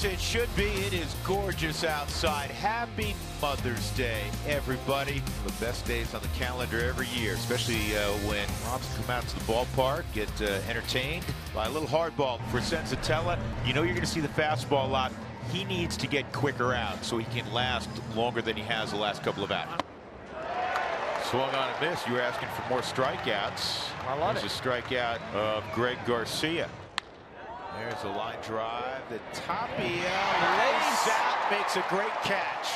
as it should be. It is gorgeous outside. Happy Mother's Day, everybody. The best days on the calendar every year, especially uh, when moms come out to the ballpark, get uh, entertained by a little hardball for Senzatela. You know you're going to see the fastball a lot. He needs to get quicker out so he can last longer than he has the last couple of outs. Swung on a miss. You were asking for more strikeouts. I love There's it. a strikeout of Greg Garcia. There's a line drive that Tapia lays out, makes a great catch.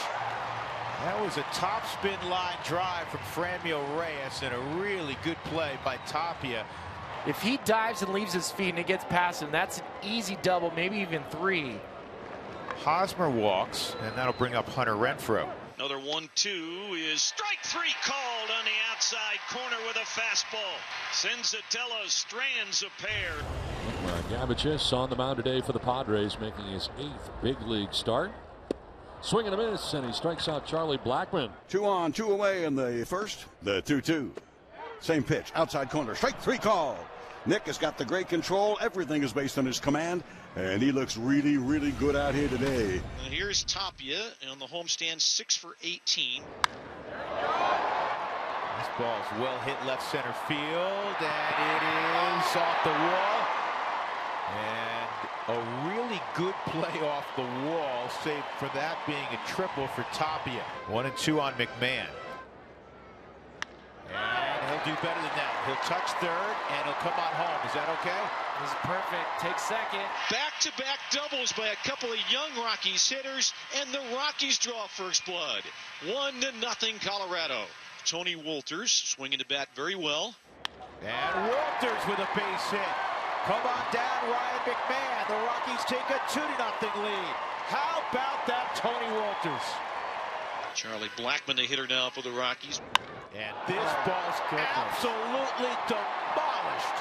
That was a top spin line drive from Franmil Reyes and a really good play by Tapia. If he dives and leaves his feet and it gets past him, that's an easy double, maybe even three. Hosmer walks, and that'll bring up Hunter Renfroe. Another one two is strike three called on the outside corner with a fastball. Senzatela strands a pair. Gavicius on the mound today for the Padres, making his eighth big league start. Swing and a miss, and he strikes out Charlie Blackmon. Two on, two away in the first. The 2 2. Same pitch, outside corner, strike three call. Nick has got the great control. Everything is based on his command, and he looks really, really good out here today. And here's Tapia on the homestand, six for 18. This ball's well hit left center field, and it is off the wall. And a really good play off the wall, save for that being a triple for Tapia. One and two on McMahon. And he'll do better than that. He'll touch third, and he'll come on home. Is that okay? This is perfect. Take second. Back to back doubles by a couple of young Rockies hitters, and the Rockies draw first blood. One to nothing, Colorado. Tony Wolters swinging the bat very well. And Wolters with a base hit. Come on down, Ryan McMahon. The Rockies take a 2 0 lead. How about that, Tony Wolters? Charlie Blackmon, the hitter now for the Rockies. And this ball's absolutely demolished.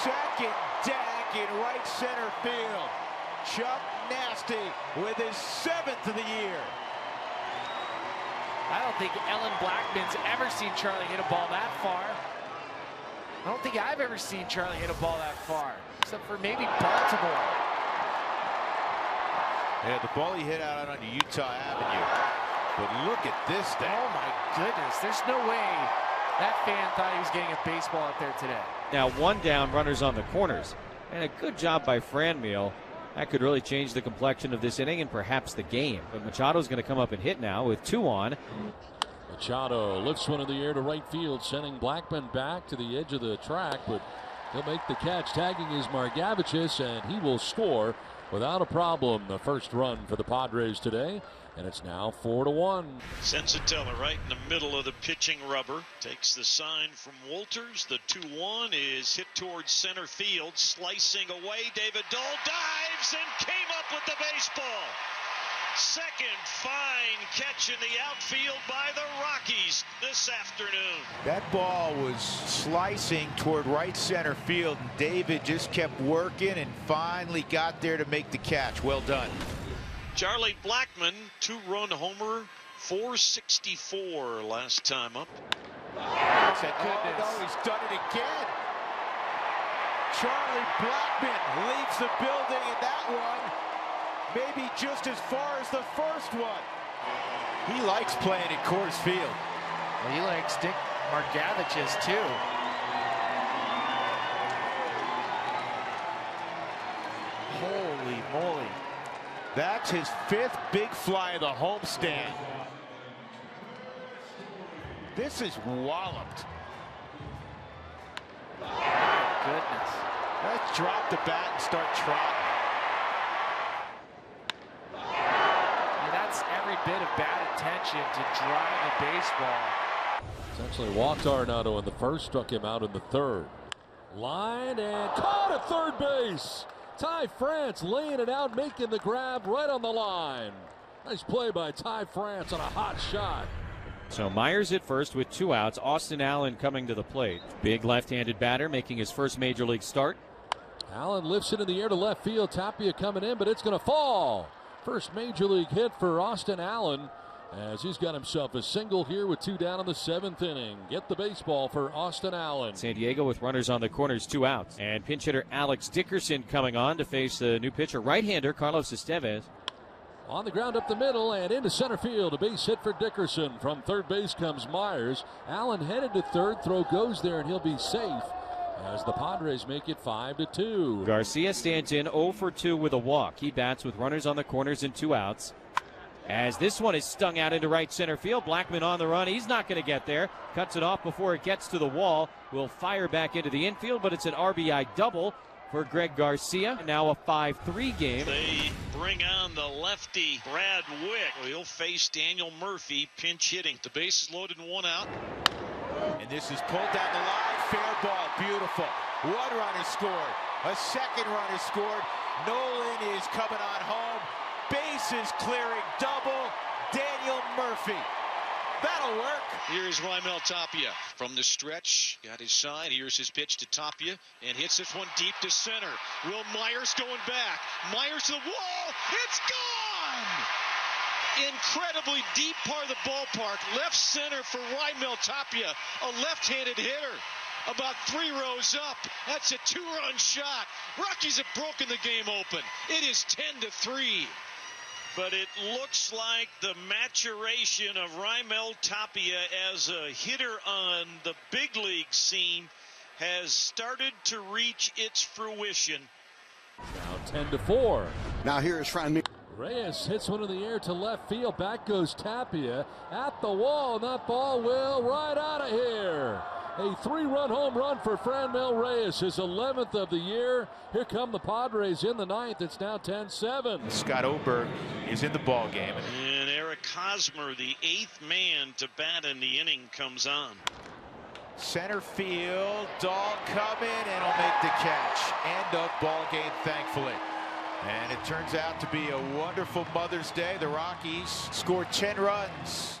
Second deck in right center field. Chuck Nasty with his seventh of the year. I don't think Ellen Blackmon's ever seen Charlie hit a ball that far. I don't think I've ever seen Charlie hit a ball that far, except for maybe Baltimore. Yeah, the ball he hit out on Utah Avenue. But look at this thing. Oh my goodness, there's no way that fan thought he was getting a baseball out there today. Now one down, runners on the corners. And a good job by Franmil. That could really change the complexion of this inning and perhaps the game. But Machado's going to come up and hit now with two on. Machado lifts one in the air to right field, sending Blackmon back to the edge of the track, but he'll make the catch. Tagging is Margevicius, and he will score without a problem the first run for the Padres today. And it's now four to one. Senzatela right in the middle of the pitching rubber. Takes the sign from Wolters. The 2-1 is hit towards center field. Slicing away. David Dahl dives and came up with the baseball. Second fine catch in the outfield by the Rockies this afternoon. That ball was slicing toward right center field, and David just kept working and finally got there to make the catch. Well done. Charlie Blackmon, two-run homer, 464 last time up. Said, oh, no, he's done it again. Charlie Blackmon leaves the building in that one, maybe just as far as the first one. He likes playing at Coors Field. Well, he likes Dick Margevicius too. Holy moly. That's his fifth big fly of the homestand. This is walloped. Goodness. Let's drop the bat and start trotting. Yeah, that's every bit of bad attention to drive a baseball. Essentially walked Arenado in the first, struck him out in the third. Line and caught at third base. Ty France laying it out, making the grab right on the line. Nice play by Ty France on a hot shot. So Myers at first with two outs. Austin Allen coming to the plate. Big left-handed batter making his first major league start. Allen lifts it in the air to left field. Tapia coming in, but it's going to fall. First major league hit for Austin Allen. as he's got himself a single here with two down in the seventh inning. Get the baseball for Austin Allen. San Diego with runners on the corners, two outs. And pinch hitter Alex Dickerson coming on to face the new pitcher, right hander Carlos Estevez. On the ground up the middle and into center field. A base hit for Dickerson. From third base comes Myers. Allen headed to third. Throw goes there and he'll be safe as the Padres make it 5 to 2. Garcia stands in 0 for 2 with a walk. He bats with runners on the corners and two outs. As this one is stung out into right center field, Blackmon on the run. He's not going to get there. Cuts it off before it gets to the wall. Will fire back into the infield, but it's an RBI double for Greg Garcia. Now a 5 3 game. They bring on the lefty Brad Wick. He'll face Daniel Murphy pinch hitting. The base is loaded and one out. And this is pulled down the line. Fair ball. Beautiful. One runner scored. A second runner scored. Nolan is coming on home. Bases clearing double. Daniel Murphy. That'll work. Here's Raimel Tapia from the stretch. Got his sign. Here's his pitch to Tapia and hits this one deep to center. Wil Myers going back. Myers to the wall. It's gone! Incredibly deep part of the ballpark. Left center for Raimel Tapia, a left-handed hitter. About three rows up. That's a two-run shot. Rockies have broken the game open. It is 10 to 3 but it looks like the maturation of Raimel Tapia as a hitter on the big league scene has started to reach its fruition. Now 10 to 4. Now here is Fran Reyes hits one in the air to left field. Back goes Tapia at the wall, and that ball will right out of here. A three-run home run for Franmil Reyes, his 11th of the year. Here come the Padres in the ninth. It's now 10-7. Scott Oberg is in the ball game. And Eric Hosmer, the eighth man to bat in the inning, comes on. Center field, Dahl coming, and he'll make the catch. End of ball game, thankfully. And it turns out to be a wonderful Mother's Day. The Rockies scored 10 runs.